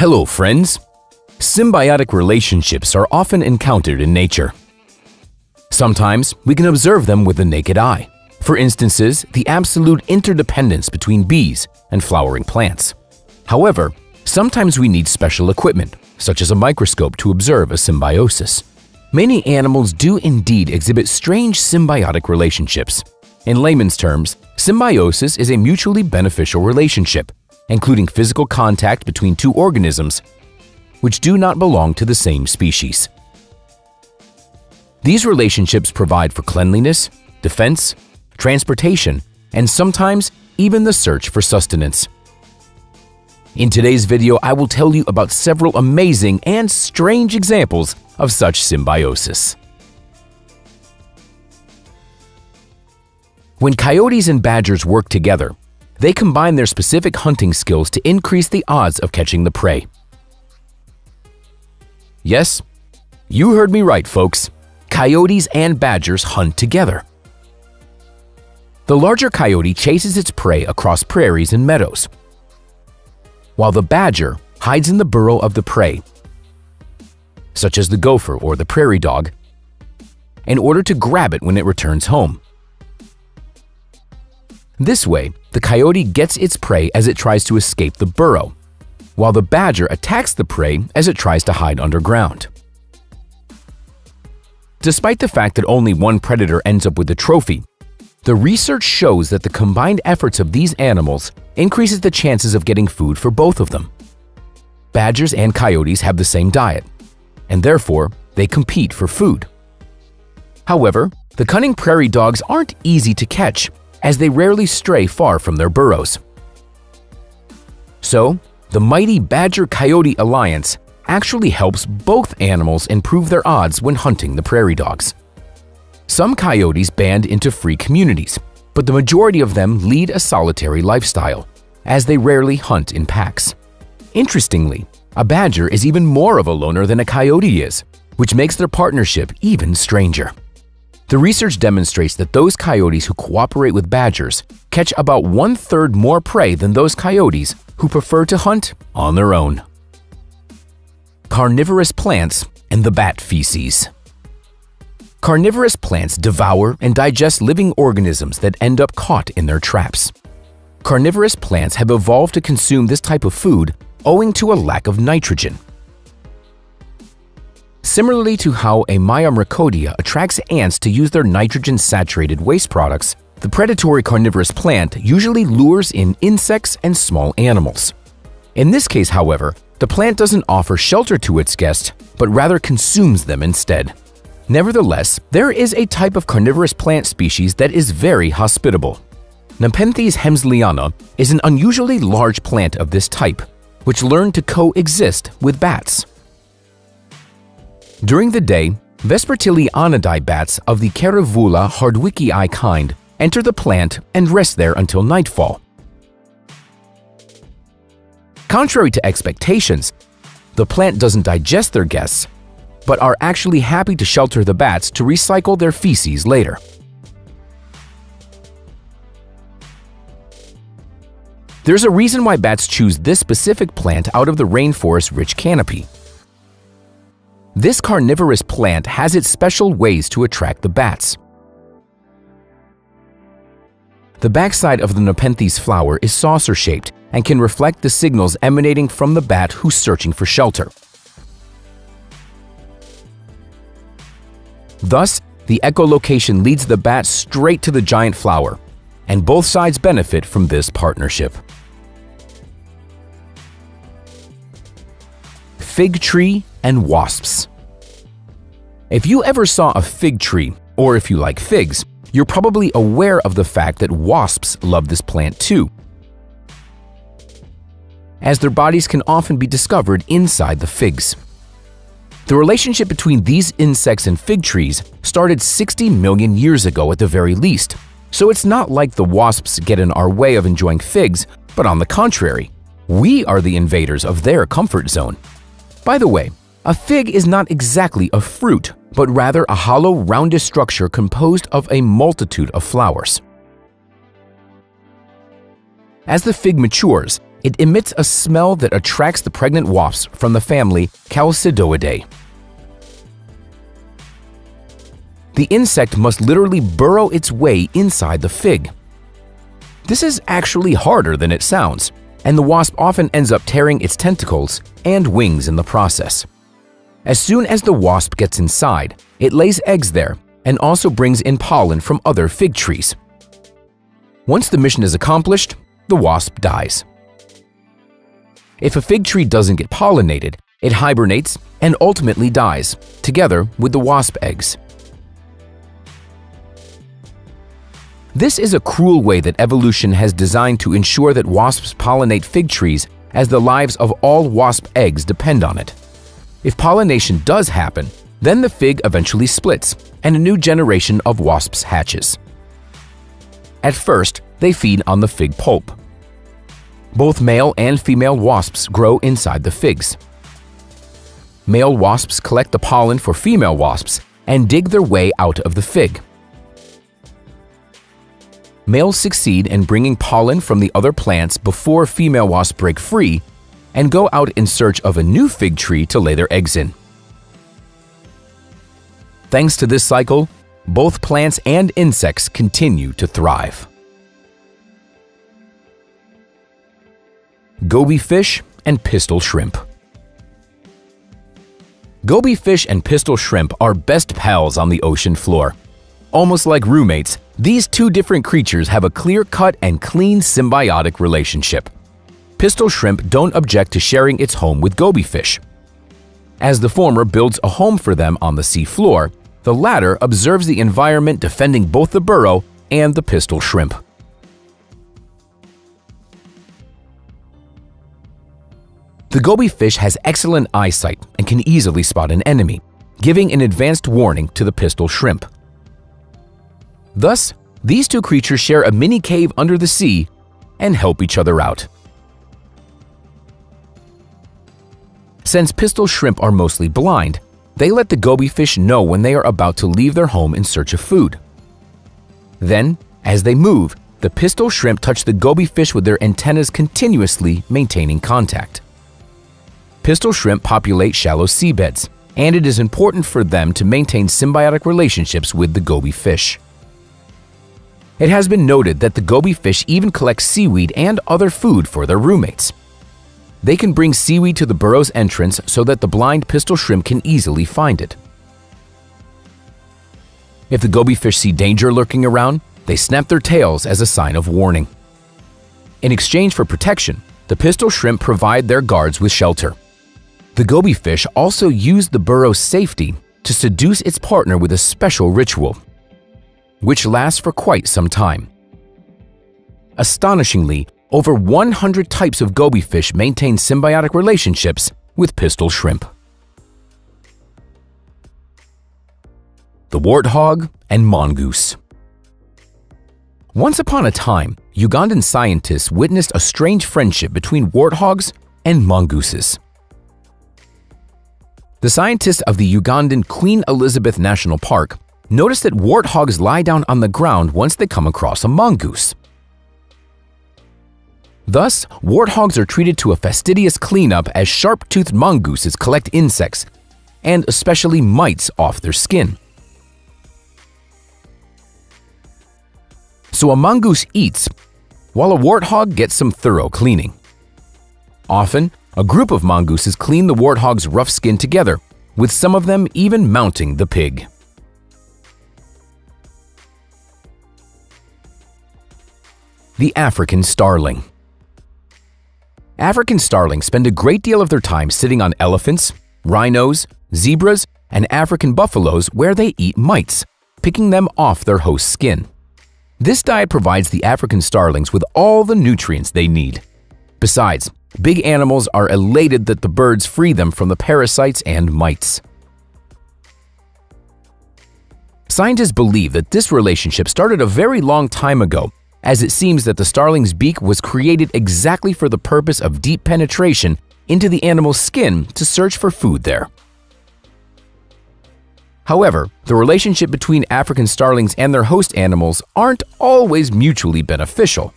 Hello, friends. Symbiotic relationships are often encountered in nature. Sometimes we can observe them with the naked eye. For instances, the absolute interdependence between bees and flowering plants. However, sometimes we need special equipment, such as a microscope to observe a symbiosis. Many animals do indeed exhibit strange symbiotic relationships. In layman's terms, symbiosis is a mutually beneficial relationship, including physical contact between two organisms which do not belong to the same species. These relationships provide for cleanliness, defense, transportation, and sometimes even the search for sustenance. In today's video, I will tell you about several amazing and strange examples of such symbiosis. When coyotes and badgers work together, they combine their specific hunting skills to increase the odds of catching the prey. Yes, you heard me right, folks. Coyotes and badgers hunt together. The larger coyote chases its prey across prairies and meadows, while the badger hides in the burrow of the prey, such as the gopher or the prairie dog, in order to grab it when it returns home. This way, the coyote gets its prey as it tries to escape the burrow, while the badger attacks the prey as it tries to hide underground. Despite the fact that only one predator ends up with the trophy, the research shows that the combined efforts of these animals increases the chances of getting food for both of them. Badgers and coyotes have the same diet, and therefore they compete for food. However, the cunning prairie dogs aren't easy to catch as they rarely stray far from their burrows. So, the mighty Badger-Coyote Alliance actually helps both animals improve their odds when hunting the prairie dogs. Some coyotes band into free communities, but the majority of them lead a solitary lifestyle, as they rarely hunt in packs. Interestingly, a badger is even more of a loner than a coyote is, which makes their partnership even stranger. The research demonstrates that those coyotes who cooperate with badgers catch about one-third more prey than those coyotes who prefer to hunt on their own. Carnivorous plants and the bat feces Carnivorous plants devour and digest living organisms that end up caught in their traps. Carnivorous plants have evolved to consume this type of food owing to a lack of nitrogen, Similarly to how a Myrmecodia attracts ants to use their nitrogen-saturated waste products, the predatory carnivorous plant usually lures in insects and small animals. In this case, however, the plant doesn't offer shelter to its guests, but rather consumes them instead. Nevertheless, there is a type of carnivorous plant species that is very hospitable. Nepenthes hemsleyana is an unusually large plant of this type, which learned to coexist with bats. During the day, Vespertilionidae bats of the Kerivoula hardwickii kind enter the plant and rest there until nightfall. Contrary to expectations, the plant doesn't digest their guests, but are actually happy to shelter the bats to recycle their feces later. There's a reason why bats choose this specific plant out of the rainforest-rich canopy. This carnivorous plant has its special ways to attract the bats. The backside of the Nepenthes flower is saucer-shaped and can reflect the signals emanating from the bat who's searching for shelter. Thus, the echolocation leads the bat straight to the giant flower, and both sides benefit from this partnership. Fig tree and wasps. If you ever saw a fig tree, or if you like figs, you're probably aware of the fact that wasps love this plant too, as their bodies can often be discovered inside the figs. The relationship between these insects and fig trees started 60 million years ago at the very least, so it's not like the wasps get in our way of enjoying figs, but on the contrary, we are the invaders of their comfort zone. By the way, a fig is not exactly a fruit, but rather a hollow, rounded structure composed of a multitude of flowers. As the fig matures, it emits a smell that attracts the pregnant wasps from the family Chalcidoidae. The insect must literally burrow its way inside the fig. This is actually harder than it sounds, and the wasp often ends up tearing its tentacles and wings in the process. As soon as the wasp gets inside, it lays eggs there and also brings in pollen from other fig trees. Once the mission is accomplished, the wasp dies. If a fig tree doesn't get pollinated, it hibernates and ultimately dies, together with the wasp eggs. This is a cruel way that evolution has designed to ensure that wasps pollinate fig trees as the lives of all wasp eggs depend on it. If pollination does happen, then the fig eventually splits and a new generation of wasps hatches. At first, they feed on the fig pulp. Both male and female wasps grow inside the figs. Male wasps collect the pollen for female wasps and dig their way out of the fig. Males succeed in bringing pollen from the other plants before female wasps break free and go out in search of a new fig tree to lay their eggs in. Thanks to this cycle, both plants and insects continue to thrive. Goby fish and pistol shrimp Goby fish and pistol shrimp are best pals on the ocean floor. Almost like roommates, these two different creatures have a clear-cut and clean symbiotic relationship. Pistol shrimp don't object to sharing its home with goby fish. As the former builds a home for them on the sea floor, the latter observes the environment defending both the burrow and the pistol shrimp. The goby fish has excellent eyesight and can easily spot an enemy, giving an advanced warning to the pistol shrimp. Thus, these two creatures share a mini cave under the sea and help each other out. Since pistol shrimp are mostly blind, they let the goby fish know when they are about to leave their home in search of food. Then, as they move, the pistol shrimp touch the goby fish with their antennas continuously maintaining contact. Pistol shrimp populate shallow seabeds, and it is important for them to maintain symbiotic relationships with the goby fish. It has been noted that the goby fish even collect seaweed and other food for their roommates. They can bring seaweed to the burrow's entrance so that the blind pistol shrimp can easily find it. If the goby fish see danger lurking around, they snap their tails as a sign of warning. In exchange for protection, the pistol shrimp provide their guards with shelter. The goby fish also use the burrow's safety to seduce its partner with a special ritual, which lasts for quite some time. Astonishingly, over 100 types of goby fish maintain symbiotic relationships with pistol shrimp. The warthog and mongoose. Once upon a time, Ugandan scientists witnessed a strange friendship between warthogs and mongooses. The scientists of the Ugandan Queen Elizabeth National Park noticed that warthogs lie down on the ground once they come across a mongoose. Thus, warthogs are treated to a fastidious cleanup as sharp-toothed mongooses collect insects, and especially mites off their skin. So a mongoose eats, while a warthog gets some thorough cleaning. Often, a group of mongooses clean the warthog's rough skin together, with some of them even mounting the pig. The African Starling African starlings spend a great deal of their time sitting on elephants, rhinos, zebras, and African buffaloes where they eat mites, picking them off their host's skin. This diet provides the African starlings with all the nutrients they need. Besides, big animals are elated that the birds free them from the parasites and mites. Scientists believe that this relationship started a very long time ago as it seems that the starling's beak was created exactly for the purpose of deep penetration into the animal's skin to search for food there. However, the relationship between African starlings and their host animals aren't always mutually beneficial.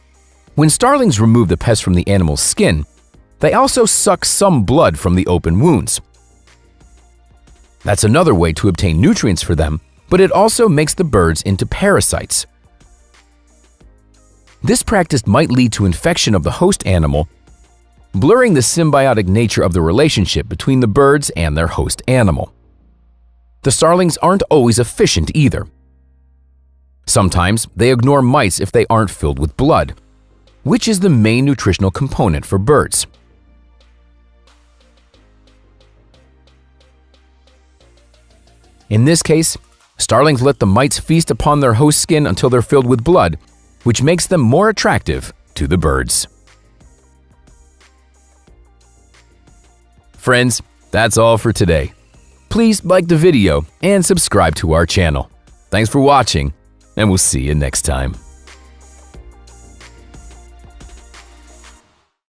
When starlings remove the pest from the animal's skin, they also suck some blood from the open wounds. That's another way to obtain nutrients for them, but it also makes the birds into parasites. This practice might lead to infection of the host animal, blurring the symbiotic nature of the relationship between the birds and their host animal. The starlings aren't always efficient either. Sometimes they ignore mites if they aren't filled with blood, which is the main nutritional component for birds. In this case, starlings let the mites feast upon their host skin until they're filled with blood, which makes them more attractive to the birds. Friends, that's all for today. Please like the video and subscribe to our channel. Thanks for watching, and we'll see you next time.